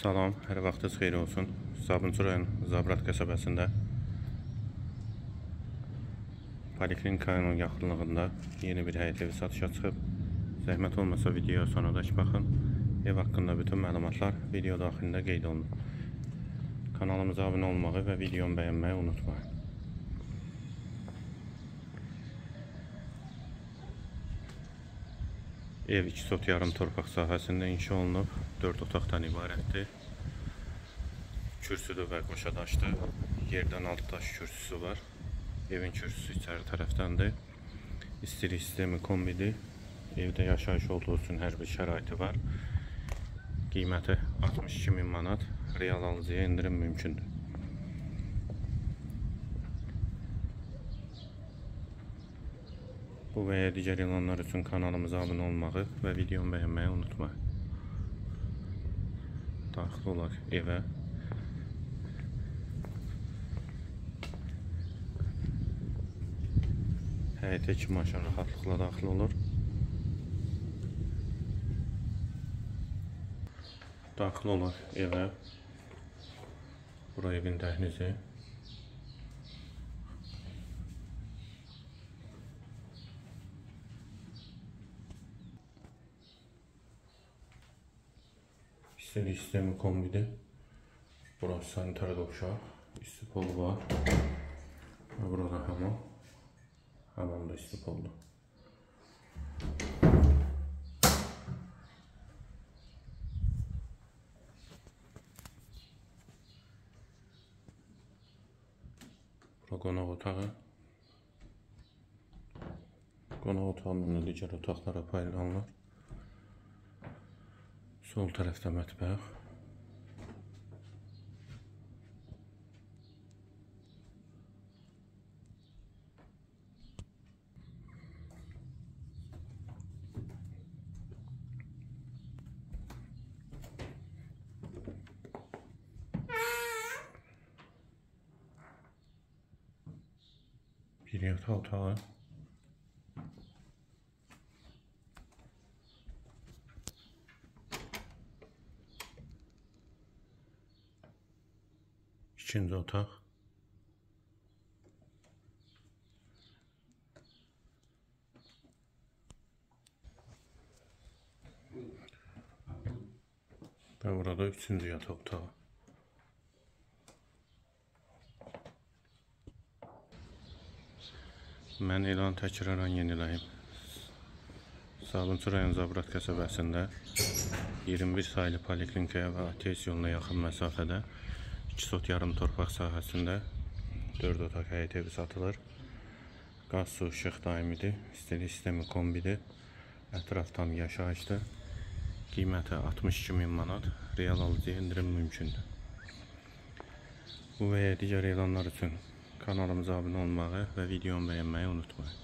Salam, hər vaxtınız xeyir olsun. Sabunçu rayon Zabrat qəsəbəsində Poliklinikanın yaxınlığında yeni bir həyət evi satışa çıxıb. Zəhmət olmasa videoya sonradakı baxın. Ev haqqında bütün məlumatlar video daxilində qeyd olunub. Kanalımıza abunə olmağı və videomu bəyənməyi unutmayın. Ev 2 sot yarım torpaq sahəsində inşa olunub. 4 otaqdan ibarətdir. Kürsüdür və qoşa daşdır. Yerdən alt daş kürsüsü var. Evin kürsüsü içəri tərəfdəndir. İstilik sistemi kombidir. Evdə yaşayış olduğu üçün hər bir şəraiti var. Qiyməti 62 min manat. Real alıcıya indirim mümkündür. Bu və ya digər elanlar üçün kanalımıza abunə olmağı və videomu bəyənməyi unutmayın. Daxil olaq evə. Həyətə iki maşın rahatlıqla daxil olur. Daxil olaq evə. Bura evin dəhlizi. İstilik sistemi kombidir. Burası sanitar dovşaq. İstipol var. Və burada hamam. Hamam da istipoldur. Bura otağı. Qonaq otağından digər otaqlara paylanılır. Sol tərəfdə mətbəx. Bir yatağı otağı. İkinci otaq. Və burada üçüncü yataq otağı. Mən elan təkrarən yeniləyim. Sabunçu rayon Zabrat qəsəbəsində 21 saylı poliklinikaya və ATS yoluna yaxın məsafədə 2 sot yarım torpaq sahəsində 4 otaq həyət evi satılır. Qaz, su, işıq daimidir. İstilik sistemi kombidir. Ətraf tam yaşayışdır. Qiyməti 62 min manat. Real alıcıya indirim mümkündür. Bu və ya digər elanlar üçün kanalımıza abunə olmağı və videomu bəyənməyi unutmayın.